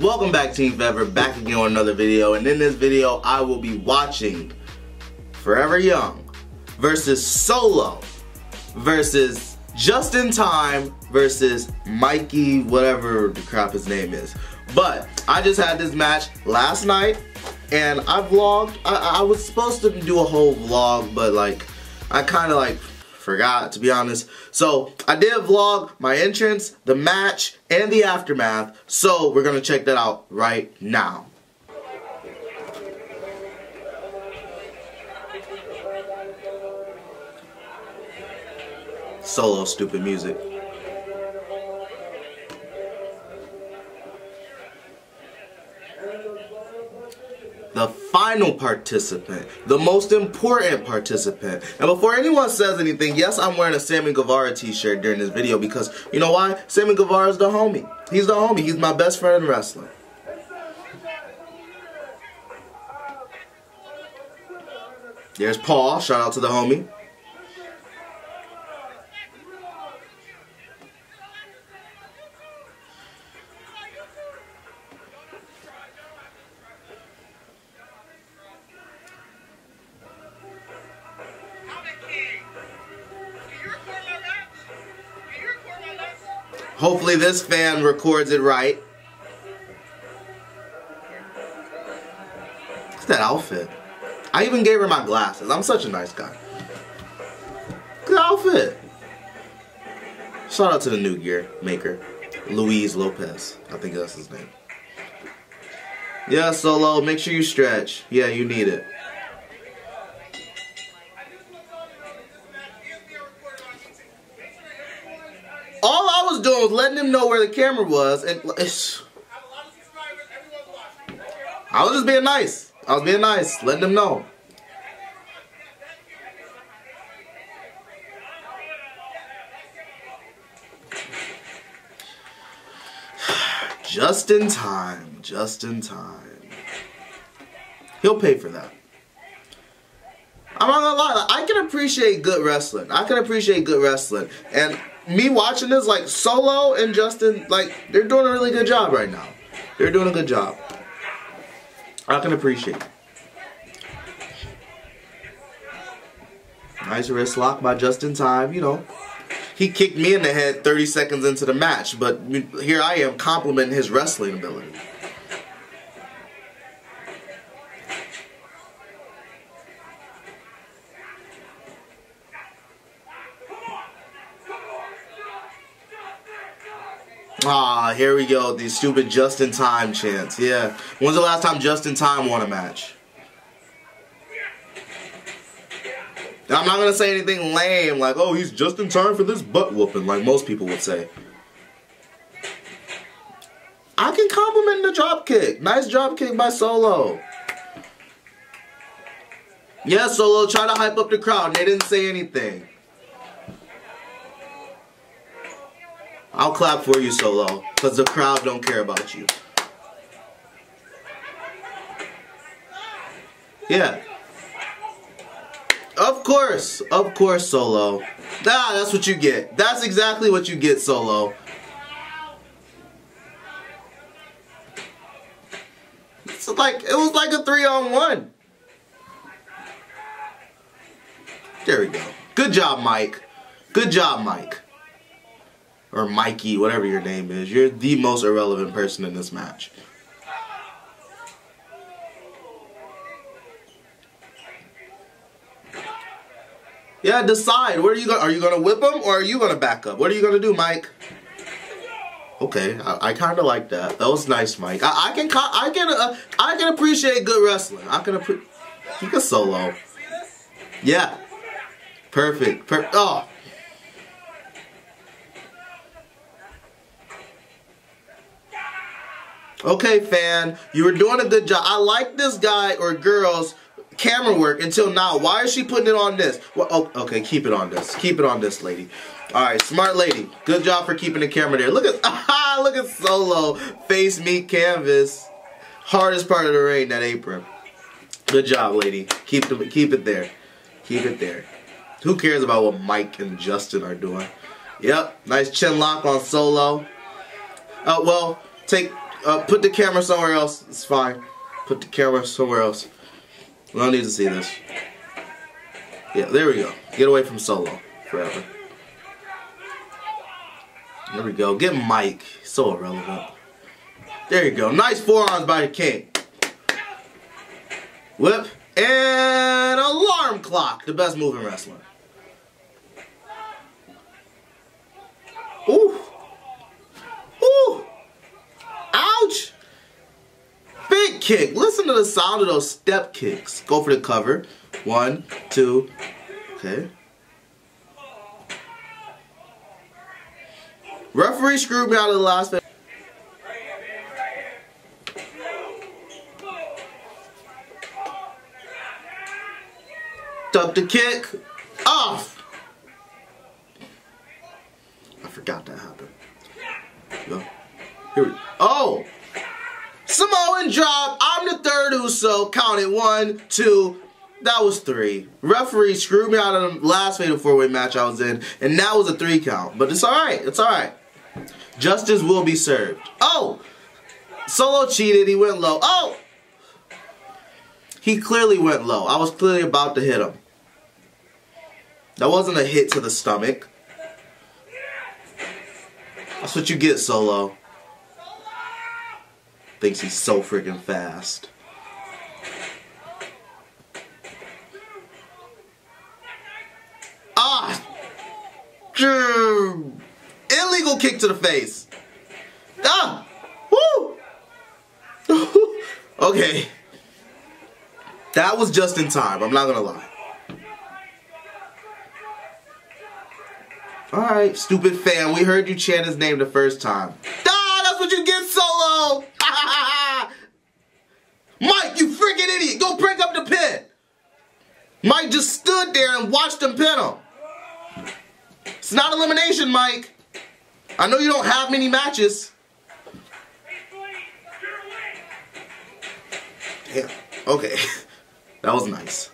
Welcome back Team Forever, back again on another video. And in this video I will be watching Forever Young versus Solo versus Justin Tyme versus Mikeyy whatever the crap his name is. But I just had this match last night and I vlogged, I, I was supposed to do a whole vlog but like I kind of like Forgot, to be honest. So, I did vlog my entrance, the match, and the aftermath. So, we're to check that out right now. Solo stupid music. Final participant, the most important participant. And before anyone says anything, yes, I'm wearing a Sammy Guevara t-shirt during this video because, you know why? Sammy Guevara is the homie. He's the homie. He's my best friend in wrestling. There's Paul. Shout out to the homie. Hopefully this fan records it right. Look at that outfit. I even gave her my glasses. I'm such a nice guy. Good outfit. Shout out to the new gear maker. Luis Lopez. I think that's his name. Yeah, Solo, make sure you stretch. Yeah, you need it. All I was doing was letting him know where the camera was, and I was just being nice. I was being nice, letting him know. Just in time, just in time. He'll pay for that. I'm not gonna lie, I can appreciate good wrestling. I can appreciate good wrestling. And me watching this, like Solo and Justin, like they're doing a really good job right now. They're doing a good job. I can appreciate. It. Nice wrist lock by Justin Tyme. You know, he kicked me in the head 30 seconds into the match, but here I am complimenting his wrestling ability. Ah, here we go. These stupid just in time chants. Yeah. When's the last time Justin Tyme won a match? I'm not gonna say anything lame like, oh, he's just in time for this butt whooping, like most people would say. I can compliment the drop kick. Nice drop kick by Solo. Yeah, Solo, try to hype up the crowd. They didn't say anything. I'll clap for you, Solo, because the crowd don't care about you. Yeah. Of course, of course, Solo. Ah, that's what you get. That's exactly what you get, Solo. It's like it was like a three on one. There we go. Good job, Mike. Good job, Mike or Mikeyy, whatever your name is. You're the most irrelevant person in this match. Yeah, decide. Where are you going? Are you going to whip him or are you going to back up? What are you going to do, Mike? Okay, I, I kind of like that. That was nice, Mike. I, I can I can uh, I can appreciate good wrestling. I can appreciate. He can solo. Yeah. Perfect. Per oh. Okay, fan, you were doing a good job. I like this guy or girl's camera work until now. Why is she putting it on this? Well, oh, okay, keep it on this. Keep it on this, lady. All right, smart lady. Good job for keeping the camera there. Look at, ah, look at Solo. Face meet canvas. Hardest part of the rain, that apron. Good job, lady. Keep the, keep it there. Keep it there. Who cares about what Mike and Justin are doing? Yep, nice chin lock on Solo. Uh, well, take Uh, put the camera somewhere else. It's fine. Put the camera somewhere else. We don't need to see this. Yeah, there we go. Get away from Solo forever. There we go. Get Mike. So irrelevant. There you go. Nice forearms by the king. Whip. And alarm clock. The best move in wrestling. Kick. Listen to the sound of those step kicks. Go for the cover. One, two. Okay. Referee screwed me out of the last. Duck the kick. Off. I forgot that happened. Go. Here we Oh! Samoan drop. I'm the third Uso. Counted one, two. That was three. Referee screwed me out of the last fatal four-way match I was in, and that was a three count. But it's alright. It's alright. Justice will be served. Oh! Solo cheated. He went low. Oh! He clearly went low. I was clearly about to hit him. That wasn't a hit to the stomach. That's what you get, Solo. Thinks he's so freaking fast. Ah! Illegal kick to the face. Ah! Woo! okay. That was just in time. I'm not gonna lie. Alright, stupid fan. We heard you chant his name the first time. Ah, that's what you get, Solo! Freaking idiot! Go break up the pin! Mike just stood there and watched him pin him. It's not elimination, Mike. I know you don't have many matches. Yeah, okay. That was nice.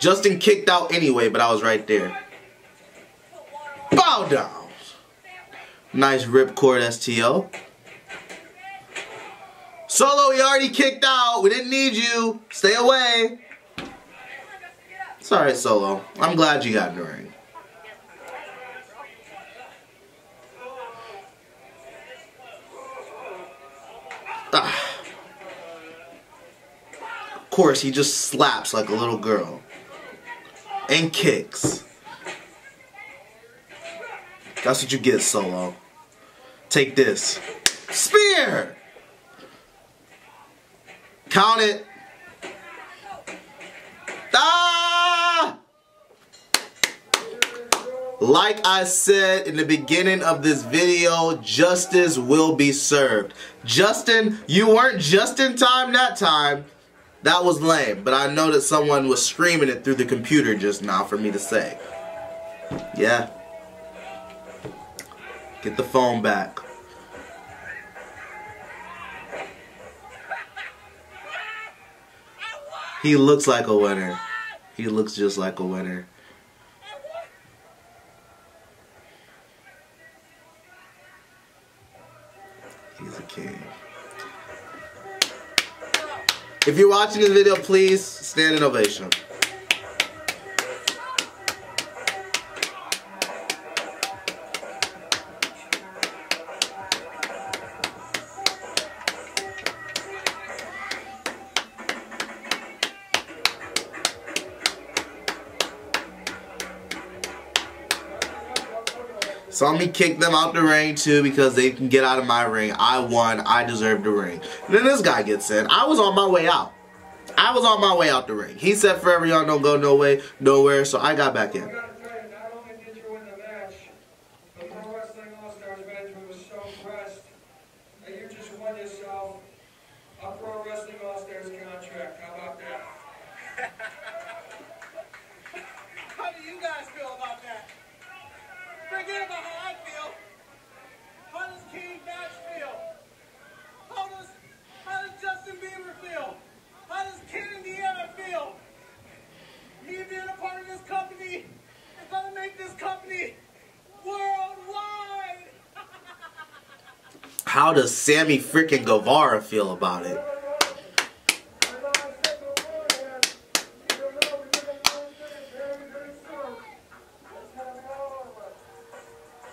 Justin kicked out anyway, but I was right there. Bow down. Nice ripcord STO. Solo, you already kicked out. We didn't need you. Stay away. Sorry, Solo. I'm glad you got in the ring. Ah. Of course, he just slaps like a little girl. And kicks. That's what you get, Solo. Take this. Spear! Count it. Ah! Like I said in the beginning of this video, justice will be served. Justin, you weren't just in time that time. That was lame, but I know that someone was screaming it through the computer just now for me to say. Yeah. Get the phone back. He looks like a winner. He looks just like a winner. He's a king. If you're watching this video, please stand in ovation. Saw me kick them out the ring too because they can get out of my ring. I won. I deserve the ring. And then this guy gets in. I was on my way out. I was on my way out the ring. He said forever y'all don't go no way, nowhere, so I got back in. Forget about that? how I feel. How does King Nash feel? How does how does Justin Bieber feel? How does Kid Indiana feel? Me being a part of this company is gonna make this company worldwide. How does Sammy freaking Guevara feel about it?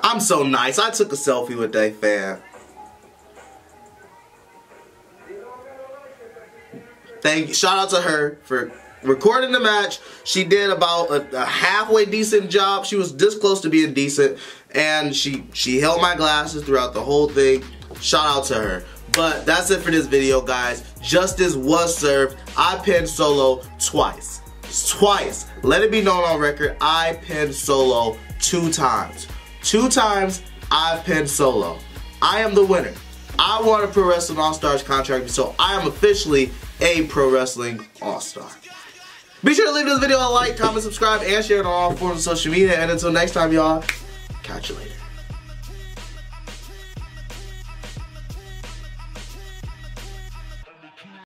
I'm so nice. I took a selfie with that fan. Thank you. shout out to her for recording the match. She did about a, a, halfway decent job. She was this close to being decent, and she she held my glasses throughout the whole thing. Shout out to her. But that's it for this video, guys. Justice was served. I pinned Solo twice. Twice. Let it be known on record, I pinned Solo two times. Two times, I've pinned Solo. I am the winner. I won a Pro Wrestling All-Stars contract, so I am officially a Pro Wrestling All-Star. Be sure to leave this video a like, comment, subscribe, and share it on all forms of social media. And until next time, y'all, catch you later.